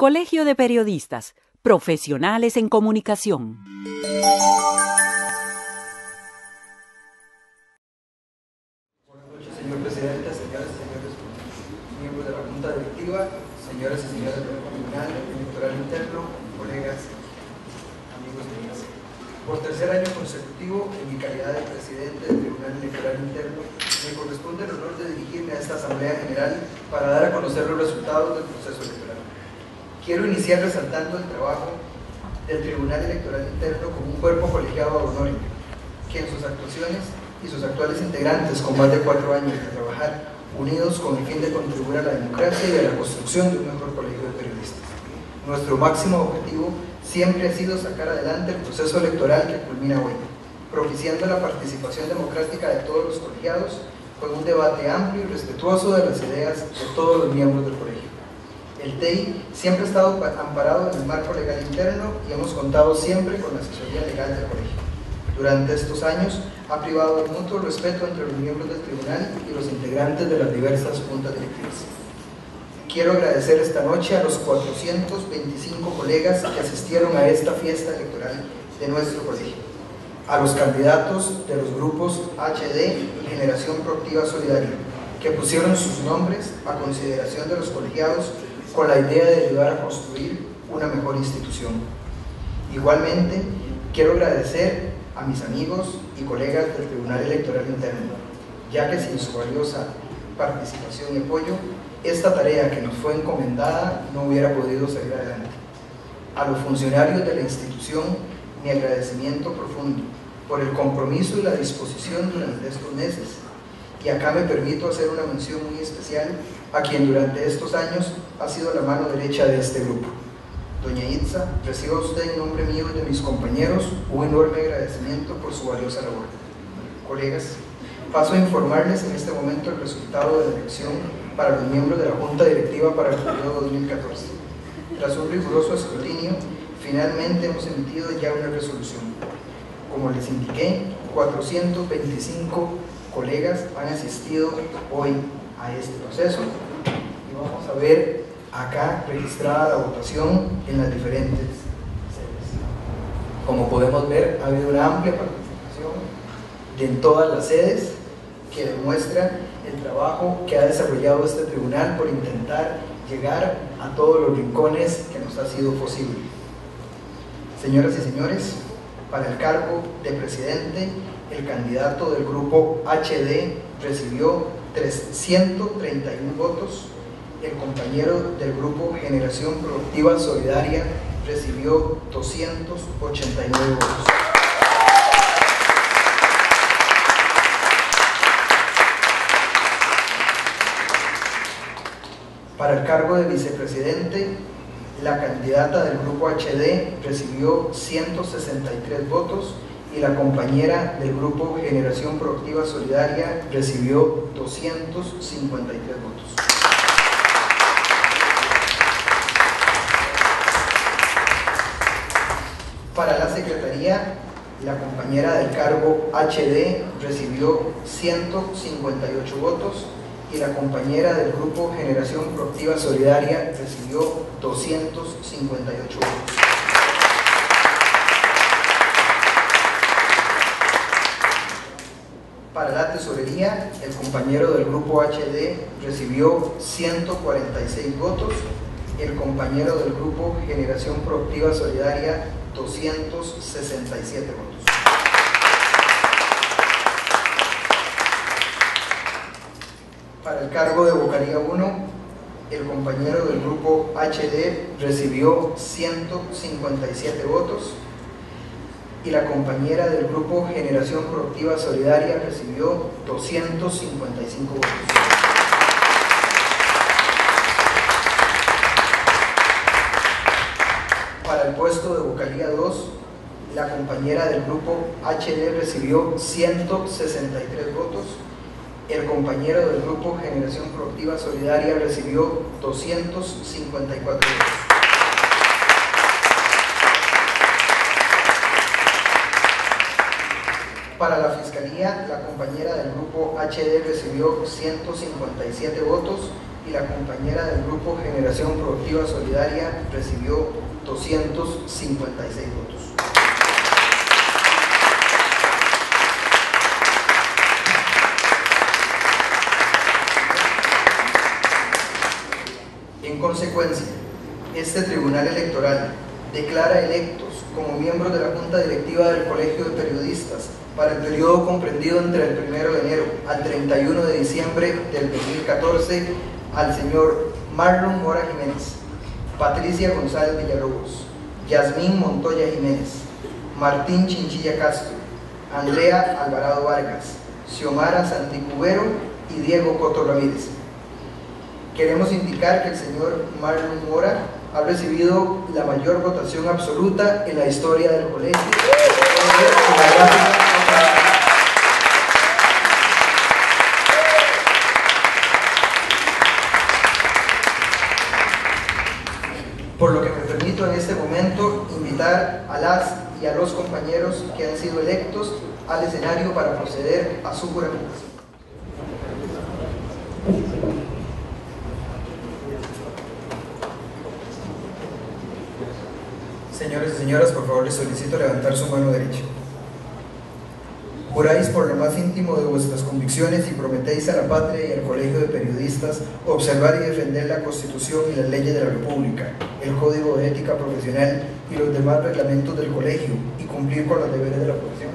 Colegio de Periodistas, profesionales en comunicación. Buenas noches, señor presidente, señoras y señores miembros de la Junta Directiva, señoras y señores del Tribunal Electoral Interno, colegas, amigos y amigas. Por tercer año consecutivo, en mi calidad de presidente del Tribunal Electoral Interno, me corresponde el honor de dirigirme a esta Asamblea General para dar a conocer los resultados del proceso electoral. Quiero iniciar resaltando el trabajo del Tribunal Electoral Interno como un cuerpo colegiado a que en sus actuaciones y sus actuales integrantes con más de cuatro años de trabajar unidos con el fin de contribuir a la democracia y a la construcción de un mejor colegio de periodistas. Nuestro máximo objetivo siempre ha sido sacar adelante el proceso electoral que culmina hoy, propiciando la participación democrática de todos los colegiados con un debate amplio y respetuoso de las ideas de todos los miembros del colegio. El TEI siempre ha estado amparado en el marco legal interno y hemos contado siempre con la asesoría legal del colegio. Durante estos años ha privado de mutuo respeto entre los miembros del tribunal y los integrantes de las diversas juntas directivas. Quiero agradecer esta noche a los 425 colegas que asistieron a esta fiesta electoral de nuestro colegio, a los candidatos de los grupos HD y Generación Proactiva Solidaria, que pusieron sus nombres a consideración de los colegiados con la idea de ayudar a construir una mejor institución. Igualmente, quiero agradecer a mis amigos y colegas del Tribunal Electoral Interno, ya que sin su valiosa participación y apoyo, esta tarea que nos fue encomendada no hubiera podido salir adelante. A los funcionarios de la institución, mi agradecimiento profundo por el compromiso y la disposición durante estos meses. Y acá me permito hacer una mención muy especial a quien durante estos años ha sido la mano derecha de este grupo. Doña Itza, reciba usted en nombre mío y de mis compañeros un enorme agradecimiento por su valiosa labor. Colegas, paso a informarles en este momento el resultado de la elección para los miembros de la Junta Directiva para el periodo 2014. Tras un riguroso escrutinio, finalmente hemos emitido ya una resolución. Como les indiqué, 425 colegas han asistido hoy a este proceso y vamos a ver acá registrada la votación en las diferentes sedes. Como podemos ver, ha habido una amplia participación en todas las sedes que demuestra el trabajo que ha desarrollado este tribunal por intentar llegar a todos los rincones que nos ha sido posible. Señoras y señores, para el cargo de presidente, el candidato del grupo HD recibió 331 votos, el compañero del grupo Generación Productiva Solidaria recibió 289 votos. Para el cargo de vicepresidente, la candidata del grupo HD recibió 163 votos y la compañera del grupo Generación Proactiva Solidaria recibió 253 votos. Para la Secretaría, la compañera del cargo HD recibió 158 votos y la compañera del grupo Generación Proactiva Solidaria recibió 258 votos. Para la tesorería, el compañero del grupo HD recibió 146 votos, el compañero del grupo Generación Proactiva Solidaria 267 votos. Para el cargo de vocalía 1, el compañero del grupo HD recibió 157 votos, y la compañera del grupo Generación Proactiva Solidaria recibió 255 votos. El puesto de vocalía 2, la compañera del grupo HD recibió 163 votos, el compañero del grupo Generación Proactiva Solidaria recibió 254 votos. Para la Fiscalía, la compañera del grupo HD recibió 157 votos y la compañera del grupo Generación Productiva Solidaria recibió 256 votos. En consecuencia, este Tribunal Electoral declara electos como miembros de la Junta Directiva del Colegio de Periodistas para el periodo comprendido entre el 1 de enero al 31 de diciembre del 2014 al señor Marlon Mora Jiménez, Patricia González Villalobos, Yasmín Montoya Jiménez, Martín Chinchilla Castro, Andrea Alvarado Vargas, Xiomara Santicubero y Diego Coto Ramírez. Queremos indicar que el señor Marlon Mora ha recibido la mayor votación absoluta en la historia del colegio. Por lo que me permito en este momento invitar a las y a los compañeros que han sido electos al escenario para proceder a su juramentación. Señores y señoras, por favor les solicito levantar su mano derecha. Juráis por lo más íntimo de vuestras convicciones y prometéis a la patria y al Colegio de Periodistas observar y defender la Constitución y las leyes de la República, el Código de Ética Profesional y los demás reglamentos del Colegio y cumplir con los deberes de la profesión.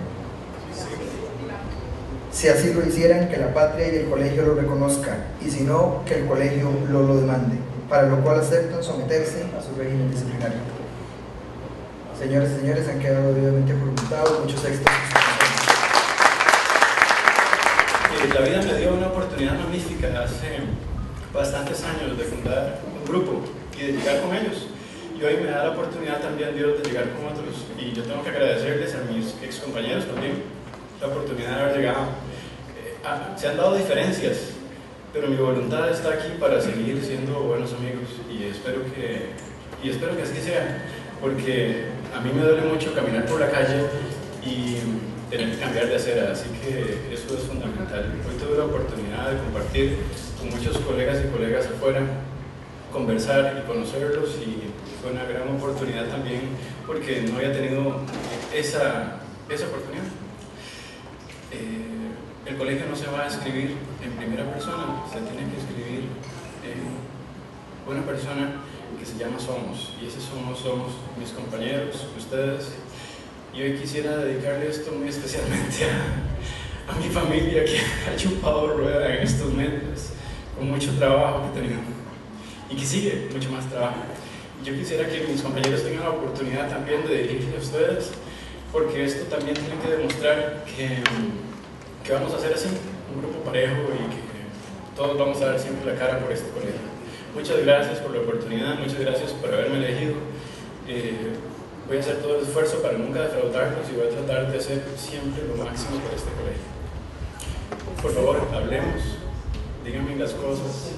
Si así lo hicieran, que la patria y el colegio lo reconozcan, y si no, que el colegio lo lo demande, para lo cual aceptan someterse a su régimen disciplinario. Señores y señores, han quedado debidamente jurumentados, muchos éxitos. La vida me dio una oportunidad magnífica hace bastantes años de fundar un grupo y de llegar con ellos. Y hoy me da la oportunidad también Dios de llegar con otros. Y yo tengo que agradecerles a mis ex compañeros también la oportunidad de haber llegado. Eh, ah, se han dado diferencias, pero mi voluntad está aquí para seguir siendo buenos amigos y espero que, y espero que así sea, porque a mí me duele mucho caminar por la calle y tener que cambiar de acera, así que eso es fundamental. Hoy tuve la oportunidad de compartir con muchos colegas y colegas afuera, conversar y conocerlos y fue una gran oportunidad también porque no había tenido esa, esa oportunidad. Eh, el colegio no se va a escribir en primera persona, se tiene que escribir en una persona que se llama Somos, y ese Somos somos mis compañeros, ustedes, y hoy quisiera dedicarle esto muy especialmente a, mi familia que ha chupado rueda en estos meses, con mucho trabajo que tenemos y que sigue mucho más trabajo. Yo quisiera que mis compañeros tengan la oportunidad también de dirigirse a ustedes, porque esto también tiene que demostrar que, que vamos a hacer así, un grupo parejo y que todos vamos a dar siempre la cara por este colegio. Muchas gracias por la oportunidad, muchas gracias por haberme elegido. Eh, voy a hacer todo el esfuerzo para nunca defraudarlos y voy a tratar de hacer siempre lo máximo por este colegio. Por favor, hablemos, díganme las cosas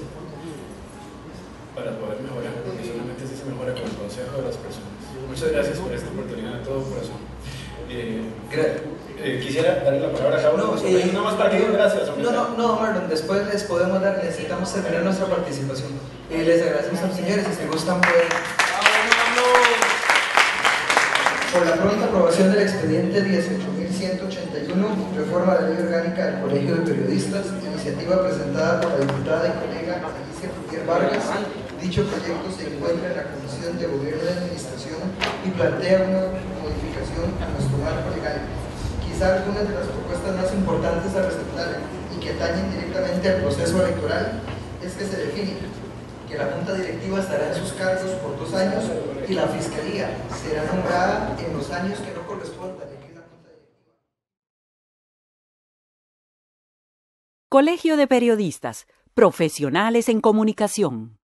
para poder mejorar, porque solamente así se mejora con el consejo de las personas. Muchas gracias por esta oportunidad de todo corazón. Eh, eh, quisiera darle la palabra a uno. No, eh, nada más para que gracias. No, no, no, Marlon, después les podemos dar, necesitamos terminar nuestra participación. Y les agradecemos a los señores, si gustan pueden por la pronta aprobación del expediente 18.181, reforma de la ley orgánica del Colegio de Periodistas, iniciativa presentada por la diputada y colega Alicia Fuquier Vargas. Dicho proyecto se encuentra en la Comisión de Gobierno y Administración y plantea una modificación a nuestro marco legal. Quizá algunas de las propuestas más importantes a resaltar y que atañen directamente al proceso electoral es que se define la Junta Directiva estará en sus cargos por dos años y la Fiscalía será nombrada en los años que no correspondan. Colegio de Periodistas, profesionales en comunicación.